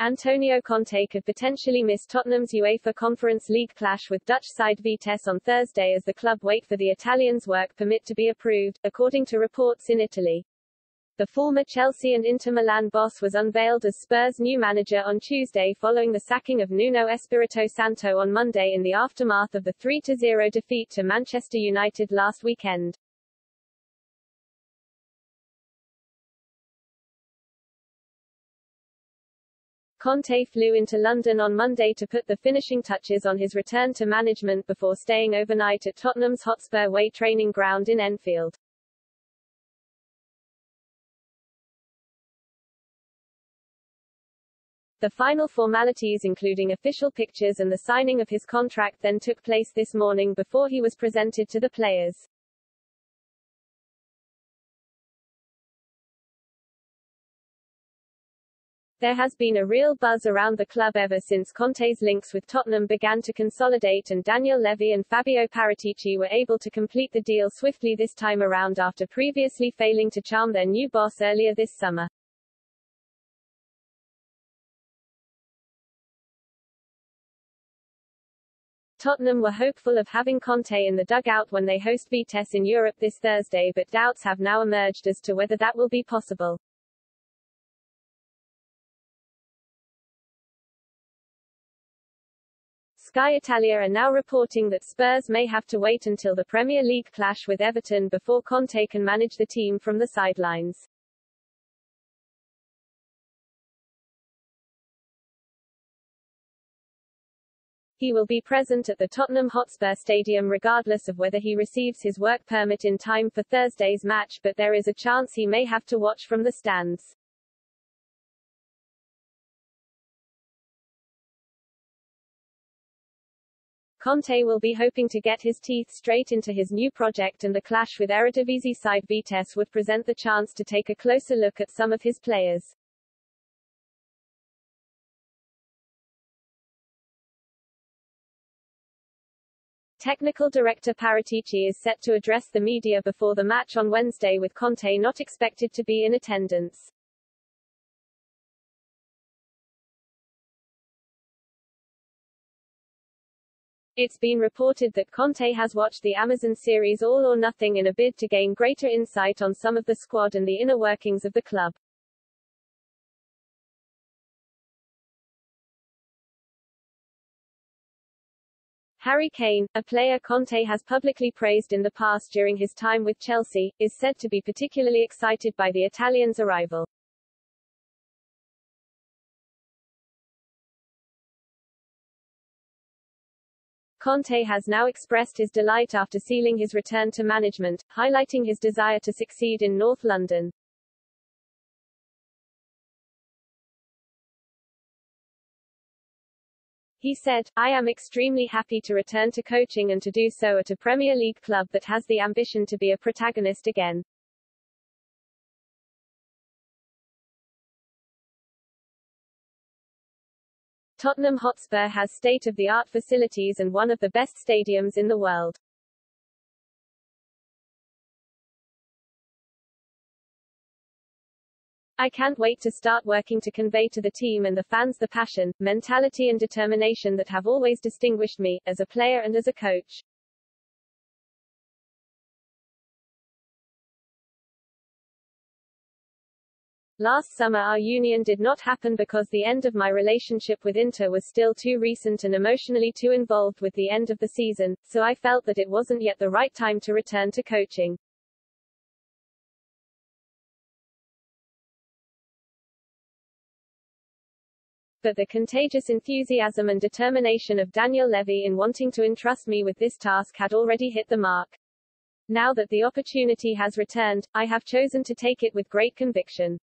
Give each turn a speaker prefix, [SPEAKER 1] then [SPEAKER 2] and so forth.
[SPEAKER 1] Antonio Conte could potentially miss Tottenham's UEFA Conference League clash with Dutch side Vitesse on Thursday as the club wait for the Italians' work permit to be approved, according to reports in Italy. The former Chelsea and Inter Milan boss was unveiled as Spurs' new manager on Tuesday following the sacking of Nuno Espirito Santo on Monday in the aftermath of the 3-0 defeat to Manchester United last weekend. Conte flew into London on Monday to put the finishing touches on his return to management before staying overnight at Tottenham's Hotspur Way training ground in Enfield. The final formalities including official pictures and the signing of his contract then took place this morning before he was presented to the players. There has been a real buzz around the club ever since Conte's links with Tottenham began to consolidate and Daniel Levy and Fabio Paratici were able to complete the deal swiftly this time around after previously failing to charm their new boss earlier this summer. Tottenham were hopeful of having Conte in the dugout when they host Vitesse in Europe this Thursday but doubts have now emerged as to whether that will be possible. Sky Italia are now reporting that Spurs may have to wait until the Premier League clash with Everton before Conte can manage the team from the sidelines. He will be present at the Tottenham Hotspur Stadium regardless of whether he receives his work permit in time for Thursday's match but there is a chance he may have to watch from the stands. Conte will be hoping to get his teeth straight into his new project and the clash with Eredivisie side Vitesse would present the chance to take a closer look at some of his players. Technical director Paratici is set to address the media before the match on Wednesday with Conte not expected to be in attendance. It's been reported that Conte has watched the Amazon series All or Nothing in a bid to gain greater insight on some of the squad and the inner workings of the club. Harry Kane, a player Conte has publicly praised in the past during his time with Chelsea, is said to be particularly excited by the Italian's arrival. Conte has now expressed his delight after sealing his return to management, highlighting his desire to succeed in North London. He said, I am extremely happy to return to coaching and to do so at a Premier League club that has the ambition to be a protagonist again. Tottenham Hotspur has state-of-the-art facilities and one of the best stadiums in the world. I can't wait to start working to convey to the team and the fans the passion, mentality and determination that have always distinguished me, as a player and as a coach. Last summer our union did not happen because the end of my relationship with Inter was still too recent and emotionally too involved with the end of the season, so I felt that it wasn't yet the right time to return to coaching. But the contagious enthusiasm and determination of Daniel Levy in wanting to entrust me with this task had already hit the mark. Now that the opportunity has returned, I have chosen to take it with great conviction.